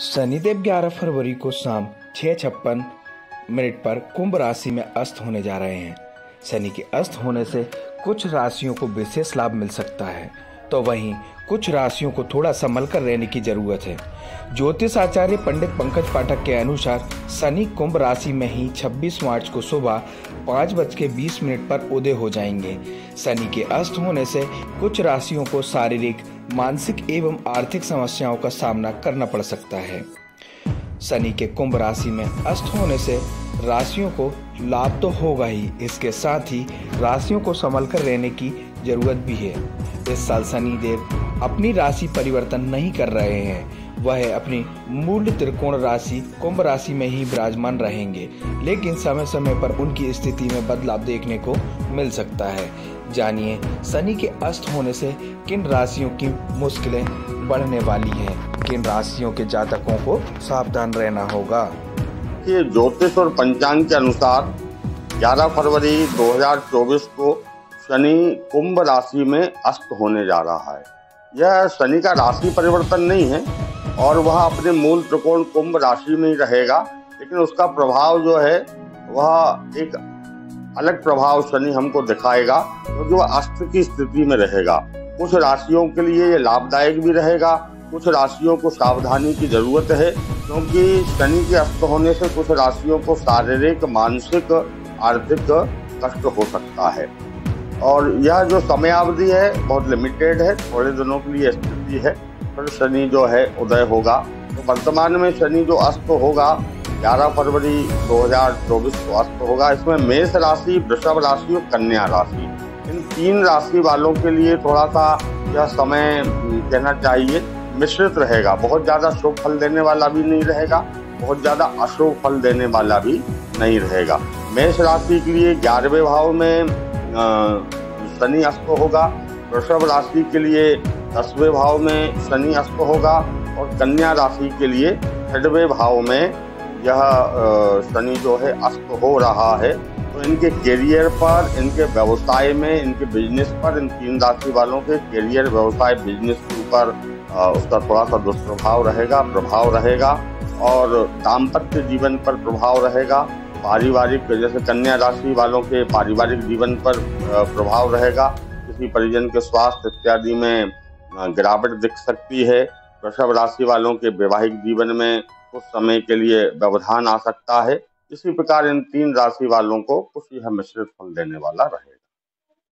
शनिदेव 11 फरवरी को शाम छह छप्पन मिनट पर कुंभ राशि में अस्त होने जा रहे हैं। शनि के अस्त होने से कुछ राशियों को विशेष लाभ मिल सकता है। तो वहीं कुछ राशियों को थोड़ा संभल कर रहने की ज़रूरत है। ज्योतिष आचार्य पंडित पंकज पाठक के अनुसार शनि कुंभ राशि में ही 26 मार्च को सुबह पाँच बज के बीस मिनट पर उदय हो जाएँगे। शनि के अस्त होने से कुछ राशियों को शारीरिक मानसिक एवं आर्थिक समस्याओं का सामना करना पड़ सकता है। शनि के कुंभ राशि में अस्त होने से राशियों को लाभ तो होगा ही। इसके साथ ही राशियों को संभल कर रहने की ज़रूरत भी है। इस साल शनि देव अपनी राशि परिवर्तन नहीं कर रहे हैं। वह अपनी मूल त्रिकोण राशि, कुंभ राशि में ही विराजमान रहेंगे। लेकिन समय समय पर उनकी स्थिति में बदलाव देखने को मिल सकता है। जानिए, शनि के अस्त होने से किन राशियों की मुश्किलें बढ़ने वाली हैं? किन राशियों के जातकों को सावधान रहना होगा? ये ज्योतिष और पंचांग के अनुसार 11 फरवरी 2024 को शनि कुंभ राशि में अस्त होने जा रहा है। यह शनि का राशि परिवर्तन नहीं है और वह अपने मूल त्रिकोण कुंभ राशि में ही रहेगा, लेकिन उसका प्रभाव जो है, वह एक अलग प्रभाव शनि हमको दिखाएगा, क्योंकि तो वह अस्त की स्थिति में रहेगा। कुछ राशियों के लिए ये लाभदायक भी रहेगा, कुछ राशियों को सावधानी की ज़रूरत है, क्योंकि शनि के अस्त होने से कुछ राशियों को शारीरिक, मानसिक, आर्थिक कष्ट हो सकता है। और यह जो समयावधि है, बहुत लिमिटेड है, थोड़े दिनों के लिए स्थिति है, पर शनि जो है, उदय होगा। तो वर्तमान में शनि जो अस्त होगा 11 फरवरी 2024 को अस्त होगा। इसमें मेष राशि, वृषभ राशि और कन्या राशि। इन तीन राशि वालों के लिए थोड़ा सा यह समय कहना चाहिए। मिश्रित रहेगा। बहुत ज़्यादा शुभ फल देने वाला भी नहीं रहेगा। बहुत ज़्यादा अशुभ फल देने वाला भी नहीं रहेगा। मेष राशि के लिए ग्यारहवें भाव में शनि अस्त होगा। वृषभ राशि के लिए दसवें भाव में शनि अस्त होगा। और कन्या राशि के लिए छठवें भाव में यह शनि जो है अस्त हो रहा है। तो इनके करियर पर, इनके व्यवसाय में, इनके बिज़नेस पर, इन तीन राशि वालों के करियर व्यवसाय बिज़नेस के ऊपर उसका थोड़ा सा दुष्प्रभाव रहेगा, प्रभाव रहेगा और दाम्पत्य जीवन पर प्रभाव रहेगा। पारिवारिक, जैसे कन्या राशि वालों के पारिवारिक जीवन पर प्रभाव रहेगा। किसी परिजन के स्वास्थ्य इत्यादि में गिरावट दिख सकती है। वृषभ राशि वालों के वैवाहिक जीवन में कुछ समय के लिए व्यवधान आ सकता है। इसी प्रकार इन तीन राशि वालों को कुछ यह मिश्रित फल देने वाला रहेगा।